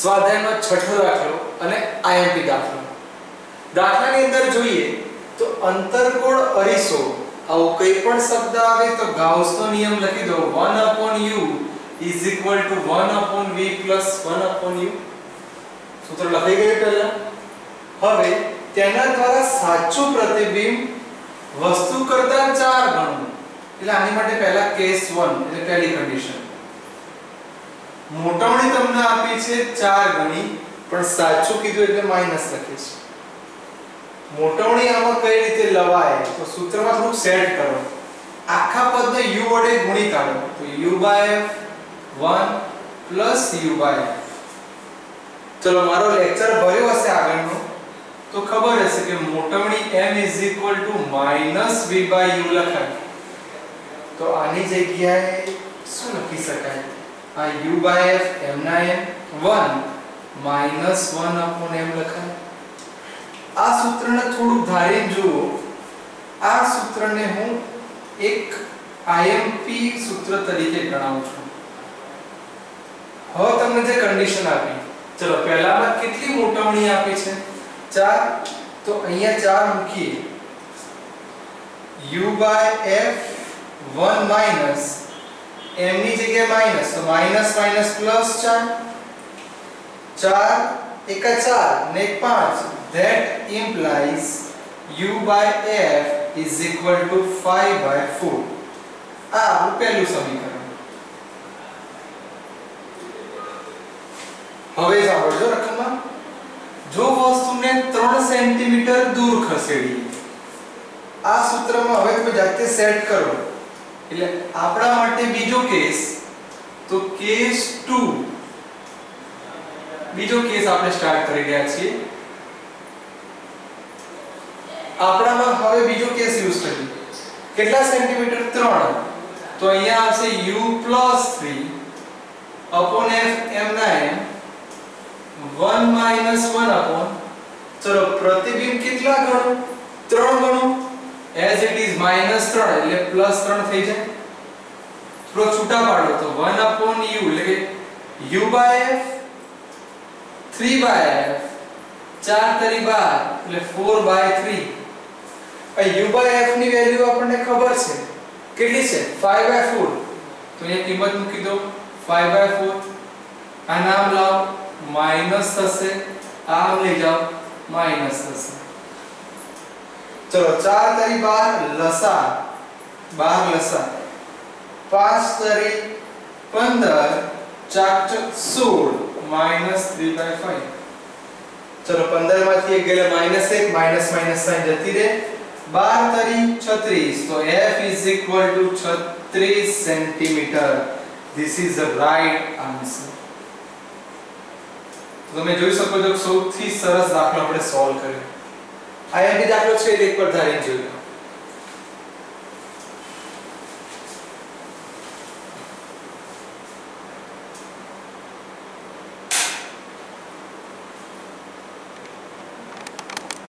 સ્વાધ્યાયનો છઠ્ઠો દાખલો અને આઈએમપી દાખલો. દાખલાની અંદર જોઈએ તો અંતરગોળ અરીસો, આવો કોઈ પણ શબ્દ આવે તો ગાઉસનો નિયમ લખી દો 1 u is equal to 1 v plus 1 u સૂત્ર લખાઈ ગયું પહેલા? હવે તેના દ્વારા સાચું પ્રતિબિંબ વસ્તુ કરતા ચાર ગણું. એટલે આની માટે પહેલા કેસ 1 એટલે પહેલી કન્ડિશન મોટવણી તમને આપી છે 4 ગણી, પણ સાચું કીધું એટલે માઇનસ લખે છે. મોટવણી આમાં કઈ રીતે લવાય? તો સૂત્રમાં થોડું સેટ કરો. આખા પદને u વડે ગુણી કાઢો. તો u f 1 u f. ચલો, મારો લેક્ચર ભર્યો હશે આગળનો. તો ખબર હશે કે મોટવણી m v u લખાય. તો આની જગ્યાએ શું લખી શકાય? આ u f m ના m 1 1 m લખાય. આ સૂત્રને થોડું ધારીને જુઓ. આ સૂત્રને હું એક IMP સૂત્ર તરીકે ગણાવું છું. હવે તમને જે કન્ડિશન આપી. ચલો પહેલામાં કેટલી મોટવણી આપી છે? 4 તો અહીંયા 4 મૂકીએ. u f 1 માઇનસ m ની જગ્યાએ માઇનસ તો માઇનસ માઇનસ પ્લસ 4 4 એકા 4 ને 5 that implies u by f is equal to 5 by 4 આ પહેલું સમીકરણ. હવે સાંભળજો રકમમાં. જો વસ્તુને 3 સેન્ટીમીટર દૂર ખસેડીએ, આ સૂત્રમાં હવે તમે જાતે સેટ કરો. એટલે આપણા માટે બીજો કેસ, તો કેસ 2 બીજો કેસ આપણે સ્ટાર્ટ કરી રહ્યા છીએ. આપણામાં હવે બીજો કેસ યુઝ કરીએ કેટલા સેન્ટીમીટર 3 તો અહીંયા આવશે u 3 upon f m ના m 1 minus 1 upon, ચલો પ્રતિબિંબ કેટલા ગણો? 3 ગણું? As ઇટ ઇઝ minus 3 એટલે plus 3 થઈ જાય. થોડો છૂટા પાડો તો 1 upon u, એટલે કે u f 3 by f 4 તરી 12 એટલે 4 by 3 આ u f ની વેલ્યુ આપણને ખબર છે. કેટલી છે? 5 by 4 તો અહીંયા કિંમત મૂકી દો. 5 by 4 આ નામ લાવો. માઇનસ થશે. આ લઈ જાઓ. માઇનસ થશે. ચલો 4 તરી 12 લસા. 12 લસા. 5 તરી 15 ચાક ચોક 16 માઇનસ 3 by 5 ચલો 15 માંથી એક ગયેલા 1 માઇનસ માઇનસ સાઈન જતી રહે. 12 તરી 36 તો f is equal to 36 centimetre is the right answer. તો તમે જોઈ શકો છો સૌથી સરસ દાખલો આપણે સોલ્વ કર્યો. આઈએમપી દાખલો છે એક પર ધારીને જોયો